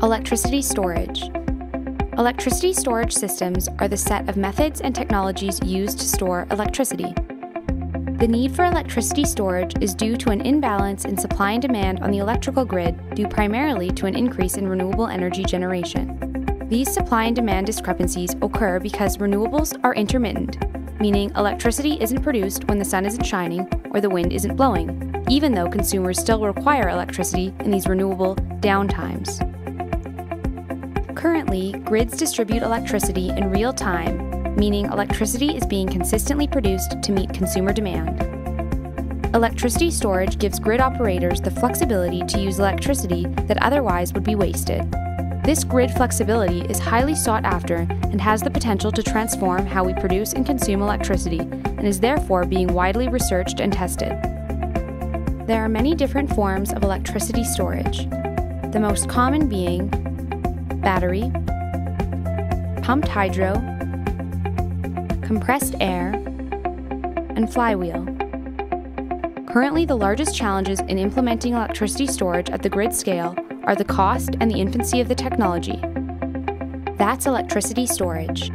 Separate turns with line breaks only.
Electricity storage. Electricity storage systems are the set of methods and technologies used to store electricity. The need for electricity storage is due to an imbalance in supply and demand on the electrical grid due primarily to an increase in renewable energy generation. These supply and demand discrepancies occur because renewables are intermittent, meaning electricity isn't produced when the sun isn't shining or the wind isn't blowing, even though consumers still require electricity in these renewable downtimes. Currently, grids distribute electricity in real time, meaning electricity is being consistently produced to meet consumer demand. Electricity storage gives grid operators the flexibility to use electricity that otherwise would be wasted. This grid flexibility is highly sought after and has the potential to transform how we produce and consume electricity, and is therefore being widely researched and tested. There are many different forms of electricity storage, the most common being battery, pumped hydro, compressed air, and flywheel. Currently, the largest challenges in implementing electricity storage at the grid scale are the cost and the infancy of the technology. That's electricity storage.